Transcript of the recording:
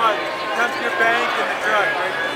much. to your bank and the truck right